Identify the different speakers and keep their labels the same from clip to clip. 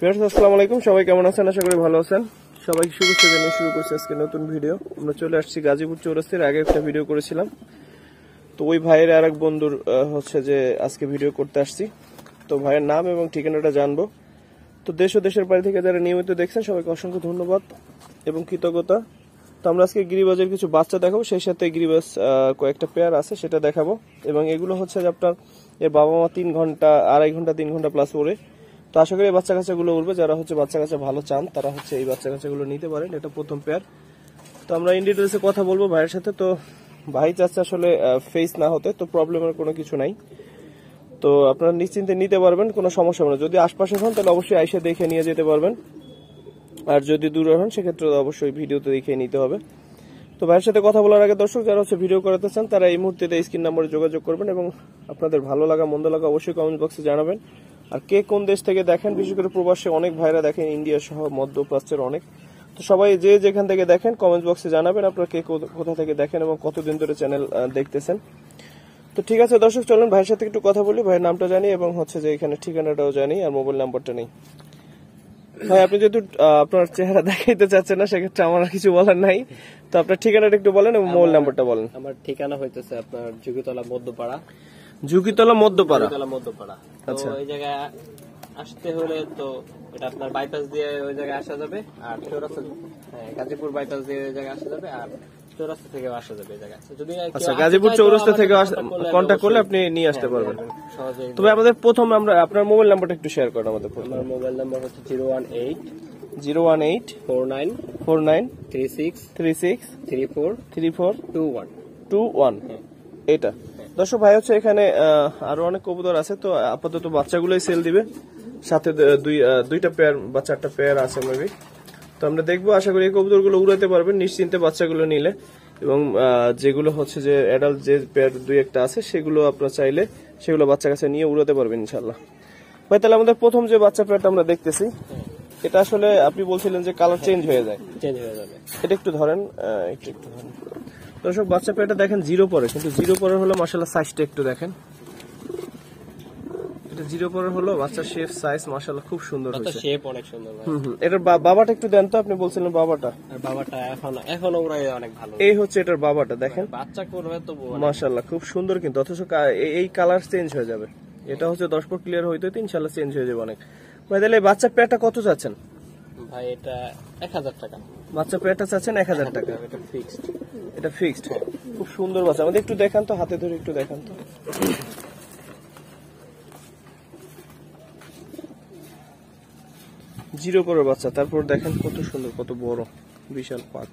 Speaker 1: Friends আসসালামু আলাইকুম। সবাই কেমন আছেন? আশা করি ভালো আছেন। সবাইকে শুভেচ্ছা জানিয়ে শুরু করছি আজকে নতুন ভিডিও আমরা চলে আসছি গাজীপুর চৌরাস্তির। আগে একটা ভিডিও করেছিলাম। তো ওই ভাইয়ের আর এক বন্ধুর হচ্ছে যে আজকে ভিডিও করতে আসছি। তো ভাইয়ের নাম এবং ঠিকানাটা জানব। তো দেশ ও দেশের বাড়ি থেকে যারা নিয়মিত দেখছেন, সবাইকে অসংখ্য ধন্যবাদ এবং কৃতজ্ঞতা। তো আমরা আজকে গিরিবাজের কিছু বাচ্চা দেখাবো। সেই সাথে গিরিবাজ কয়েকটা পেয়ার আছে, সেটা দেখাবো। এবং এগুলো হচ্ছে যে আপনার এর বাবা মা তিন ঘণ্টা, আড়াই ঘণ্টা, তিন ঘণ্টা প্লাস ওড়ে তো আশা করি এই বাচ্চা কাচ্চাগুলো উঠবে, যারা হচ্ছে বাচ্চা কাচ্চা ভালো চান, তারা হচ্ছে এই বাচ্চা কাচ্চাগুলো নিতে পারেন, এটা প্রথম পেয়ার তো আমরা ইন ডিটেলসে কথা বলব ভাইয়ের সাথে। তো ভাই চাচ্ছে আসলে ফেস না হতে, তো প্রবলেমের কোনো কিছু নাই। তো আপনারা নিশ্চিন্তে নিতে পারবেন, কোনো সমস্যা হবে না। যদি আশপাশে হন, তাহলে অবশ্যই আইসে দেখে নিয়ে যেতে পারবেন। আর যদি দূরে হন, সেক্ষেত্রে অবশ্যই ভিডিওতে দেখে নিতে হবে। তো ভাইয়ের সাথে কথা বলার আগে দর্শক, যারা হচ্ছে ভিডিও করাতে চান, তারা এই মুহূর্তে স্ক্রিন নাম্বারে যোগাযোগ করবেন এবং আপনাদের ভালো লাগা, মন্দ লাগা অবশ্যই কমেন্ট বক্সে জানাবেন। আর কে কোন দেশ থেকে দেখেন বিশেষ করে প্রবাসে অনেক ভাইরা দেখেন ইন্ডিয়া সহ মধ্যপ্রাচ্যের অনেক। তো সবাই যে যেখান থেকে দেখেন কমেন্ট বক্সে জানাবেন আপনারা কে কোথা থেকে দেখেন এবং কতদিন ধরে চ্যানেল দেখতেছেন। তো ঠিক আছে দর্শক চলুন ভাইয়ের সাথে একটু কথা বলি ভাইয়ের নামটা জানি এবং হচ্ছে যে এখানে ঠিকানাটাও জানি আর মোবাইল নাম্বারটা নেই। ভাই আপনি যেহেতু আপনার চেহারা দেখাইতে চাচ্ছেন না সেক্ষেত্রে আমার কিছু বলার নাই। তো আপনার ঠিকানাটা একটু বলেন এবং মোবাইল নাম্বারটা বলেন।
Speaker 2: আমার ঠিকানা হইতেছে আপনার যুগতলা মধ্যপাড়া।
Speaker 1: ঝুঁকিতলা মধ্যপাড়া।
Speaker 2: মধ্যপাড়া।
Speaker 1: আচ্ছা।
Speaker 2: ওই জায়গায় আসতে হলে তো এটা আপনার বাইপাস দিয়ে ওই জায়গায় আসা যাবে আর চৌরাস্তা হ্যাঁ গাজীপুর বাইপাস দিয়ে ওই জায়গায় আসা যাবে আর চৌরাস্তা থেকেও আসা যাবে এই জায়গায়। যদি
Speaker 1: আচ্ছা গাজীপুর চৌরাস্তা থেকে কন্ট্যাক্ট করলে আপনি নিয়ে আসতে পারবেন।
Speaker 2: হ্যাঁ,
Speaker 1: তবে আমাদের প্রথম আমরা আপনার মোবাইল নাম্বারটা একটু শেয়ার করেন আমাদের
Speaker 2: আমার মোবাইল নাম্বার হচ্ছে zero one eight
Speaker 1: zero one eight
Speaker 2: four nine
Speaker 1: four nine
Speaker 2: three six
Speaker 1: three six
Speaker 2: three four
Speaker 1: three four
Speaker 2: two one.
Speaker 1: Two one. এটা দর্শক ভাই হচ্ছে এখানে আরও অনেক কবুতর আছে তো আপাতত বাচ্চাগুলোই সেল দিবে। সাথে দুই দুইটা পেয়ার বা চারটা পেয়ার আছে মেবি তো আমরা দেখব আশা করি এই কবুতরগুলো উড়াতে পারবেন নিশ্চিন্তে বাচ্চাগুলো নিলে। এবং যেগুলো হচ্ছে যে অ্যাডাল্ট যে পেয়ার দুই একটা আছে সেগুলো আপনারা চাইলে সেগুলো বাচ্চা কাছে নিয়ে উড়াতে পারবেন ইনশাল্লাহ ভাই তাহলে আমাদের প্রথম যে বাচ্চা পেয়ারটা আমরা দেখতেছি এটা আসলে আপনি বলছিলেন যে কালার চেঞ্জ হয়ে যায়।
Speaker 2: চেঞ্জ হয়ে যাবে।
Speaker 1: এটা একটু ধরেন একটু একটু ধরেন দর্শক বাচ্চা পেয়েটা দেখেন জিরো পরে কিন্তু জিরো পরে হলো মাসাল্লাহ সাইজটা একটু দেখেন। এটা জিরো পরে হলো বাচ্চার শেপ সাইজ মাসাল্লাহ খুব সুন্দর হয়েছে।
Speaker 2: শেপ অনেক সুন্দর ভাই।
Speaker 1: হুম এটার বাবাটা একটু দেন তো আপনি বলছিলেন বাবাটা।
Speaker 2: বাবাটা এখন এখন অনেক ভালো।
Speaker 1: এই হচ্ছে এটার বাবাটা দেখেন।
Speaker 2: বাচ্চা করবে তো
Speaker 1: মাশাল্লাহ খুব সুন্দর কিন্তু অথচ এই কালার চেঞ্জ হয়ে যাবে। এটা হচ্ছে দশ ফুট ক্লিয়ার হইতে ইনশাল্লাহ চেঞ্জ হয়ে যাবে অনেক। ভাই তাহলে বাচ্চা পেয়ারটা কত চাচ্ছেন?
Speaker 2: ভাই এটা এক হাজার টাকা।
Speaker 1: বাচ্চা পেয়ারটা চাচ্ছেন এক হাজার টাকা।
Speaker 2: এটা ফিক্সড
Speaker 1: এটা ফিক্সড খুব সুন্দর বাচ্চা। আমাদের একটু দেখান তো হাতে ধরে একটু দেখান তো। জিরো করে বাচ্চা তারপর দেখেন কত সুন্দর কত বড় বিশাল পাক।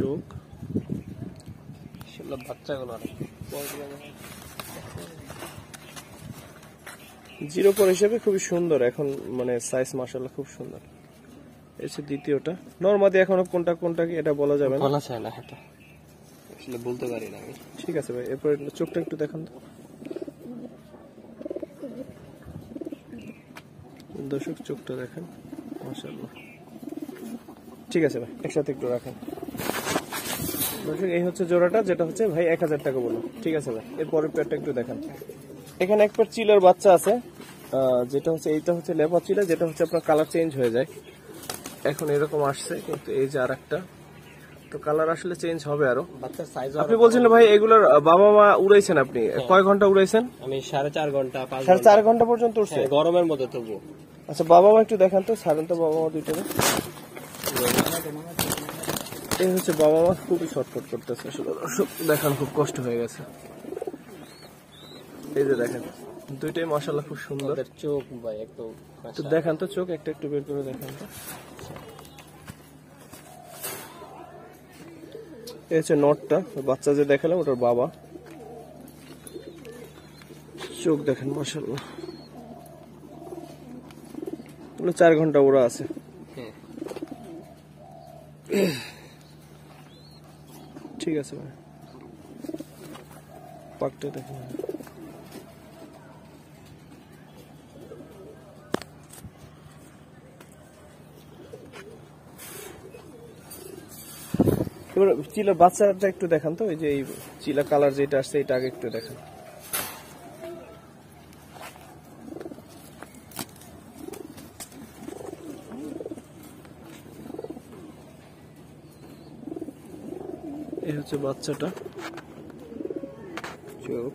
Speaker 1: চোখ।
Speaker 2: সেগুলো বাচ্চাগুলো অনেক।
Speaker 1: জিরো পর হিসেবে খুবই সুন্দর। এখন মানে সাইজ মাসাল্লাহ খুব সুন্দর। হচ্ছে দ্বিতীয়টা। নর্মাদি এখনও কোনটা কোনটা কি এটা বলা যাবে না।
Speaker 2: বলা যায় না এটা। আসলে বলতে পারি না আমি।
Speaker 1: ঠিক আছে ভাই এরপর চোখটা একটু দেখান তো। দর্শক চোখটা দেখেন। মাশাআল্লাহ। ঠিক আছে ভাই একসাথে একটু রাখেন। দর্শক এই হচ্ছে জোড়াটা যেটা হচ্ছে ভাই এক হাজার টাকা বলুন ঠিক আছে ভাই এর পরের পেয়ারটা একটু দেখান। এখানে এক পেয়ার চিলের বাচ্চা আছে। যেটা হচ্ছে এইটা হচ্ছে লেপা চিলা যেটা হচ্ছে আপনার কালার চেঞ্জ হয়ে যায়। এখন এরকম আসছে কিন্তু এই যে আর একটা তো কালার আসলে চেঞ্জ হবে আরও।
Speaker 2: বাচ্চার সাইজ
Speaker 1: আপনি বলছিলেন ভাই এগুলোর বাবা মা উড়াইছেন আপনি কয় ঘণ্টা উড়াইছেন?
Speaker 2: আমি সাড়ে চার ঘণ্টা
Speaker 1: সাড়ে
Speaker 2: ঘণ্টা।
Speaker 1: চার ঘণ্টা পর্যন্ত উঠছে
Speaker 2: হ্যাঁ, গরমের মধ্যে তবু
Speaker 1: আচ্ছা বাবা মা একটু দেখান তো ছাড়েন তো বাবা মা দুইটা এই হচ্ছে বাবা মা খুবই ছটফট করতেছে আসলে দেখান খুব কষ্ট হয়ে গেছে। এই যে দেখেন। দুইটাই মশাল্লা খুব সুন্দর।
Speaker 2: চোখ ভাই একদম
Speaker 1: তো দেখান তো চোখ একটা একটু বের করে দেখান তো। এই হচ্ছে নটটা বাচ্চা যে দেখালাম ওটার বাবা। চোখ দেখেন মাসাল্লাহ চার ঘণ্টা ওরা আছে।
Speaker 2: হ্যাঁ।
Speaker 1: ঠিক আছে ভাই। পাকটা দেখেন। এবার চিলা বাচ্চাটা একটু দেখান তো যে এই চিলা কালার যেটা আসছে এটা আগে একটু দেখান। এই হচ্ছে বাচ্চাটা। চোখ।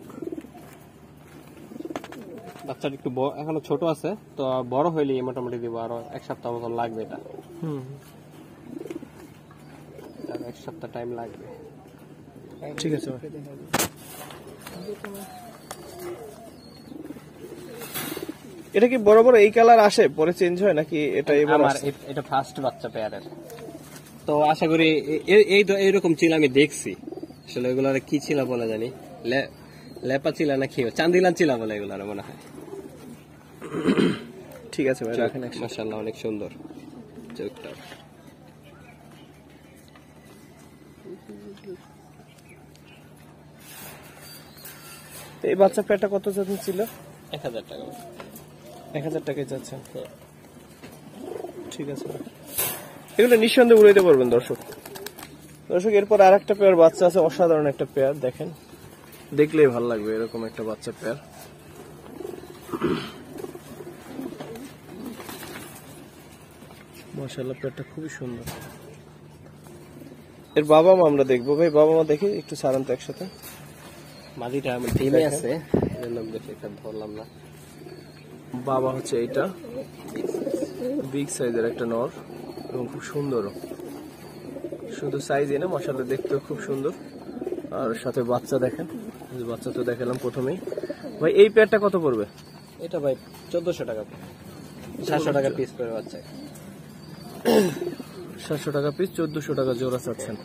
Speaker 2: বাচ্চাটা একটু এখনও ছোট আছে তো বড় হইলে মোটামুটি দিব আরও এক সপ্তাহ মতন লাগবে এটা।
Speaker 1: হম।
Speaker 2: সপ্তাহ টাইম লাগবে।
Speaker 1: ঠিক আছে এটা কি বড় বড় এই কালার আসে? পরে চেঞ্জ হয় নাকি এটা এবার
Speaker 2: আমার এটা ফার্স্ট বাচ্চা পেয়ারের তো আশা করি এই তো এইরকম চিল আমি দেখছি। আসলে এগুলার কি চিলা বলে জানি। লেপা চিলা না কি চান্দিলান চিলা বলে এগুলার মনে হয়।
Speaker 1: ঠিক আছে ভাই রাখেন।
Speaker 2: মাসাল্লাহ অনেক সুন্দর চোখটা
Speaker 1: তো এই বাচ্চা পেয়ারটা কত ছিল?
Speaker 2: এক হাজার টাকা।
Speaker 1: এক হাজার টাকায় ঠিক আছে। এগুলো নিঃসন্দেহে উড়াইতে পারবেন দর্শক। দর্শক এরপর আর একটা পেয়ার বাচ্চা আছে অসাধারণ একটা পেয়ার দেখেন। দেখলেই ভালো লাগবে এরকম একটা বাচ্চা পেয়ার। মাশাল্লাহ পেয়ারটা খুবই সুন্দর। এর বাবা মা আমরা দেখব। ভাই বাবা মা দেখি একটু সারান্ত একসাথে।
Speaker 2: মাদিটা টিমে আছে। জন্য আমি বেশি একটা ধরলাম না।
Speaker 1: বাবা হচ্ছে এইটা। বিগ সাইজের একটা নর এবং খুব সুন্দরও শুধু সাইজ এনে মশালা দেখতেও খুব সুন্দর। আর সাথে বাচ্চা দেখেন। বাচ্চা তো দেখালাম প্রথমেই। ভাই এই পেয়ারটা কত পড়বে?
Speaker 2: এটা ভাই চোদ্দশো টাকা। সাতশো টাকা পিস করে বাচ্চা
Speaker 1: সাতশো টাকা পিস চোদ্দশো টাকা জোড়া চাচ্ছেন।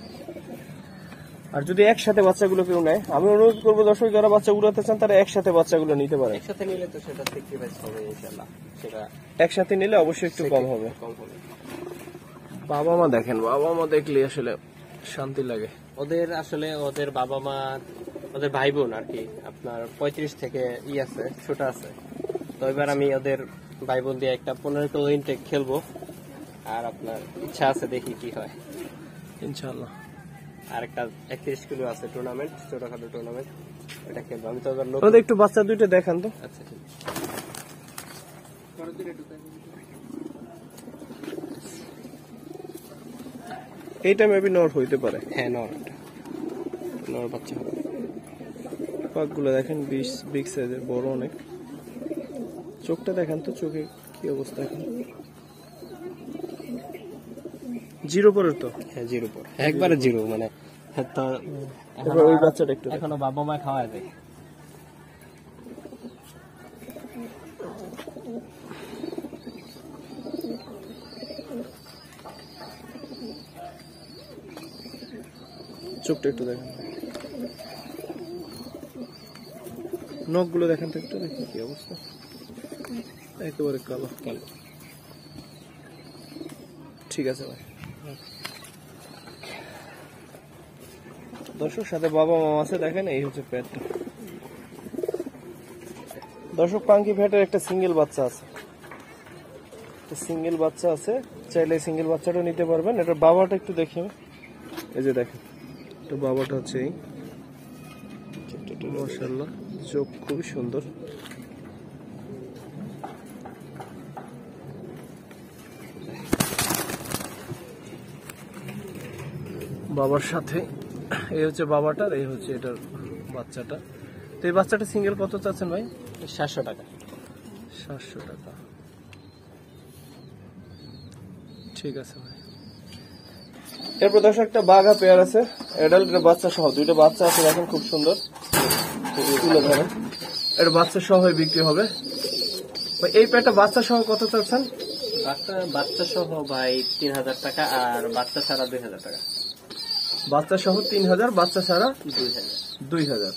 Speaker 1: আর যদি একসাথে বাচ্চাগুলো কেউ নেয় আমি অনুরোধ করব দর্শক যারা বাচ্চা উড়াতে চান তারা একসাথে বাচ্চাগুলো নিতে পারে।
Speaker 2: একসাথে নিলে তো সেটা হবে সেটা
Speaker 1: একসাথে নিলে অবশ্যই একটু কম হবে।
Speaker 2: কম হবে।
Speaker 1: বাবা মা দেখেন বাবা মা দেখলে আসলে শান্তি লাগে।
Speaker 2: ওদের আসলে ওদের বাবা মা ওদের ভাই বোন আর কি আপনার পঁয়ত্রিশ থেকে ই আছে ছোট আছে। তো এবার আমি ওদের ভাই বোন দিয়ে একটা পনেরো কিলো ইনটেক খেলব। আর আপনার ইচ্ছা আছে দেখি কি হয়।
Speaker 1: ইনশাল্লাহ
Speaker 2: আর একটা একত্রিশ কিলো আছে টুর্নামেন্ট ছোটখাটো টুর্নামেন্ট ওটা খেলব আমি তো
Speaker 1: আমাদের একটু বাচ্চা দুইটা দেখান তো।
Speaker 2: আচ্ছা ঠিক।
Speaker 1: এইটা মেবি নট হইতে পারে।
Speaker 2: হ্যাঁ নর। নর বাচ্চা হবে।
Speaker 1: পাকগুলো দেখেন বিশ বিগ সাইজের বড় অনেক। চোখটা দেখেন তো চোখে কি অবস্থা এখন? জিরো পরের তো?
Speaker 2: হ্যাঁ জিরো পর। একবারে জিরো মানে
Speaker 1: এবার ওই বাচ্চাটা একটু
Speaker 2: এখনও বাবা মা খাওয়া যায়
Speaker 1: চোখটা একটু দেখেন। নখগুলো দেখেন তো একটু দেখি কি অবস্থা। একেবারে কালো।
Speaker 2: কালো।
Speaker 1: ঠিক আছে ভাই। দর্শক, সাথে বাবা মা আছে, দেখেন, এই হচ্ছে প্যাটটা দর্শক, পাঙ্কি ফ্যাটের একটা সিঙ্গেল বাচ্চা আছে। সিঙ্গেল বাচ্চা আছে, চাইলে সিঙ্গেল বাচ্চাটাও নিতে পারবেন। এটা বাবাটা একটু দেখি এই যে দেখেন তো বাবাটা হচ্ছে এই। মাশাআল্লাহ, চোখ খুবই সুন্দর। বাবার সাথে। এই হচ্ছে বাবাটার এই হচ্ছে এটার বাচ্চাটা। তো এই বাচ্চাটা সিঙ্গেল কত চাচ্ছেন ভাই?
Speaker 2: সাতশো টাকা।
Speaker 1: সাতশো টাকা। ঠিক আছে ভাই। এরপর দর্শক একটা বাঘা পেয়ার আছে অ্যাডাল্ট বাচ্চা সহ দুইটা বাচ্চা আছে দেখেন খুব সুন্দর। তুলে ধরেন। এটা বাচ্চা সহ বিক্রি হবে। এই পেয়ারটা বাচ্চা সহ কত চাচ্ছেন?
Speaker 2: বাচ্চা বাচ্চা সহ ভাই তিন হাজার টাকা আর বাচ্চা ছাড়া দুই হাজার টাকা।
Speaker 1: বাচ্চা সহ তিন হাজার বাচ্চা ছাড়া
Speaker 2: দুই হাজার
Speaker 1: দুই হাজার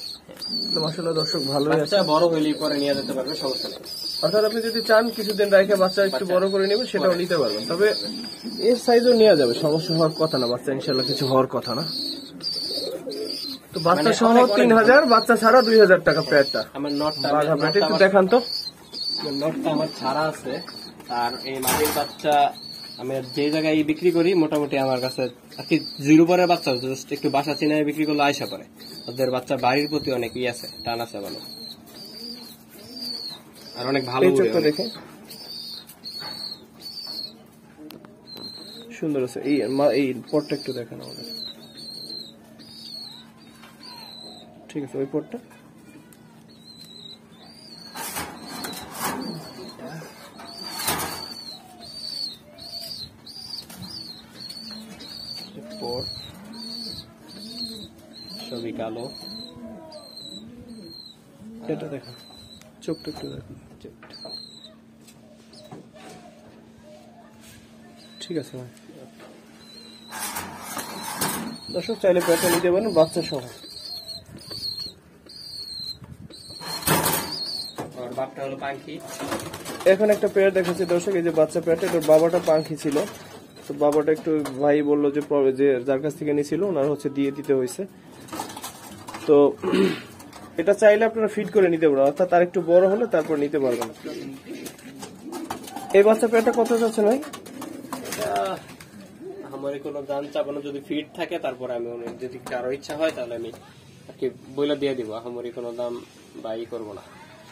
Speaker 1: তো মাসাল্লাহ দর্শক ভালোই আছে।
Speaker 2: বাচ্চা বড় হইলেই পরে নিয়ে যেতে পারবে সমস্যা নেই।
Speaker 1: অর্থাৎ আপনি যদি চান কিছুদিন রেখে বাচ্চা একটু বড় করে নেবেন সেটাও নিতে পারবেন। তবে এর সাইজও নেওয়া যাবে সমস্যা হওয়ার কথা না বাচ্চা ইনশাল্লাহ কিছু হওয়ার কথা না। তো বাচ্চা
Speaker 2: মানে
Speaker 1: সহ
Speaker 2: অনেক- অনেক
Speaker 1: তিন হাজার বাচ্চা ছাড়া দুই হাজার টাকা
Speaker 2: নটটা
Speaker 1: বাঘা
Speaker 2: নটটা
Speaker 1: একটু দেখান তো।
Speaker 2: নটটা আমার ছাড়া আছে আর এই মাটির বাচ্চা আমি যে জায়গায় বিক্রি করি মোটামুটি আমার কাছে আর কি জিরো পরের বাচ্চা জাস্ট একটু বাসা চিনায় বিক্রি করলে আয়সা করে ওদের বাচ্চা বাড়ির প্রতি অনেক ই আছে টান আছে ভালো আর অনেক ভালো।
Speaker 1: দেখে। সুন্দর আছে। এই এই পটটা একটু দেখেন আমাদের। ঠিক আছে ওই পোর্টটা
Speaker 2: পর সবই কালো
Speaker 1: এটা দেখো। চোখটা একটু দেখো। ঠিক আছে ভাই। দর্শক চাইলে পেয়ারটা নিতে পারেন বাচ্চা সহ। এখন একটা পেয়ার দেখাচ্ছি দর্শক এই যে বাচ্চা পেয়ারটা এটার বাবাটা পাখি ছিল। তো বাবাটা একটু ভাই বলল যে যে যার কাছ থেকে নিয়েছিল ওনার হচ্ছে দিয়ে দিতে হয়েছে। তো এটা চাইলে আপনারা ফিট করে নিতে পারবেন অর্থাৎ তার একটু বড় হলে তারপর নিতে পারবেন। এই বাচ্চা পেয়ারটা কত যাচ্ছে ভাই?
Speaker 2: আমার কোনো দাম চাপানো যদি ফিট থাকে তারপর আমি যদি কারও ইচ্ছা হয় তাহলে আমি কি বইলা দিয়ে দিব। আমারই কোনো দাম বাই করব না।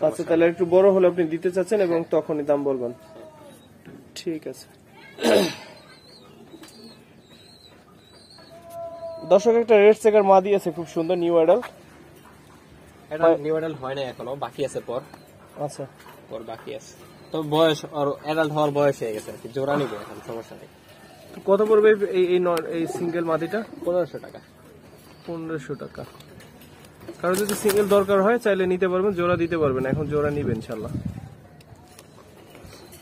Speaker 1: আচ্ছা তাহলে একটু বড় হলে আপনি দিতে চাচ্ছেন এবং তখনই দাম বলবেন। ঠিক আছে। দর্শক একটা রেড চেকার মা দিয়েছে খুব সুন্দর নিউ অ্যাডাল
Speaker 2: এটা নিউ অ্যাডাল্ট হয় না এখনও বাকি আছে পর।
Speaker 1: আচ্ছা।
Speaker 2: পর বাকি আছে। তো বয়স আর অ্যাডাল্ট হওয়ার বয়স হয়ে গেছে আর কি জোড়া নিবে এখন সমস্যা নেই।
Speaker 1: কত পড়বে এই এই এই সিঙ্গেল মাদিটা
Speaker 2: পনেরোশো টাকা।
Speaker 1: পনেরোশো টাকা। কারও যদি সিঙ্গেল দরকার হয় চাইলে নিতে পারবেন জোড়া দিতে পারবেন এখন জোড়া নিবেন ইনশাল্লাহ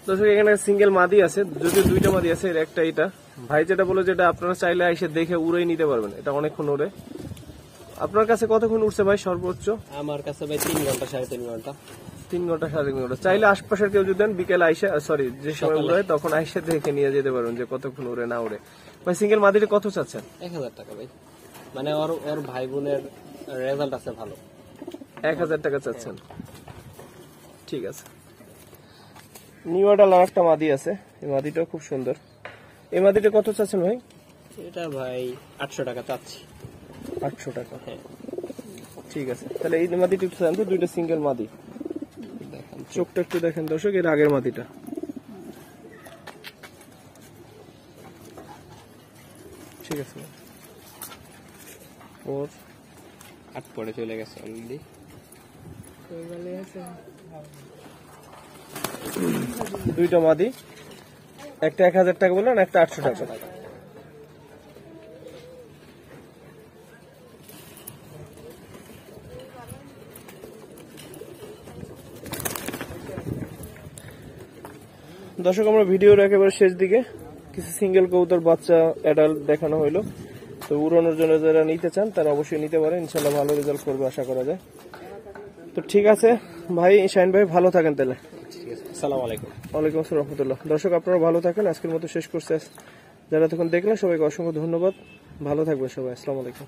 Speaker 1: দর্শক এখানে সিঙ্গেল মাদি আছে যদি দুইটা মাদি আছে এর একটা এটা ভাই যেটা বলে যেটা আপনারা চাইলে এসে দেখে উড়েই নিতে পারবেন এটা অনেকক্ষণ উড়ে আপনার কাছে কতক্ষণ উঠছে ভাই সর্বোচ্চ?
Speaker 2: আমার কাছে ভাই তিন ঘণ্টা সাড়ে তিন ঘণ্টা।
Speaker 1: তিন ঘণ্টা সাড়ে তিন ঘণ্টা। চাইলে আশপাশের কেউ যদি দেন বিকেল আইসা সরি যে সময় উড়ে তখন আইসা দেখে নিয়ে যেতে পারবেন যে কতক্ষণ উড়ে না উড়ে। ভাই সিঙ্গেল মাদিটা কত চাচ্ছেন?
Speaker 2: এক হাজার টাকা ভাই। মানে ওর ওর ভাই বোনের রেজাল্ট আছে ভালো।
Speaker 1: এক হাজার টাকা চাচ্ছেন। ঠিক আছে। নিউ অর্ডার আর একটা মাদি আছে। এই মাদিটাও খুব সুন্দর। এই মাদিটা কত চাচ্ছেন ভাই?
Speaker 2: এটা ভাই আটশো টাকা চাচ্ছি।
Speaker 1: আটশো টাকা।
Speaker 2: হ্যাঁ
Speaker 1: ঠিক আছে। তাহলে এই মাদিটা একটু জানতো দুইটা সিঙ্গেল মাদি। চোখটা একটু দেখেন দর্শক, এর আগের মাদিটা। ঠিক আছে। ওর
Speaker 2: আট পরে চলে গেছে অলরেডি
Speaker 1: দুইটা মাদি। একটা এক হাজার টাকা বললেন, একটা আটশো টাকা। দর্শক আমরা ভিডিওর একেবারে শেষ দিকে কিছু সিঙ্গেল কবুতর বাচ্চা অ্যাডাল্ট দেখানো হইল। তো উড়ানোর জন্য যারা নিতে চান তারা অবশ্যই নিতে পারেন। ইনশাল্লাহ ভালো রেজাল্ট করবে আশা করা যায়। তো ঠিক আছে ভাই শাইন ভাই ভালো থাকেন তাহলে।
Speaker 2: ঠিক আছে আসসালামু আলাইকুম।
Speaker 1: ওয়ালাইকুম আসসালাম রহমতুল্লাহ। দর্শক আপনারা ভালো থাকেন। আজকের মতো শেষ করছে। যারা তখন দেখলেন সবাইকে অসংখ্য ধন্যবাদ। ভালো থাকবে সবাই। আসসালামু আলাইকুম।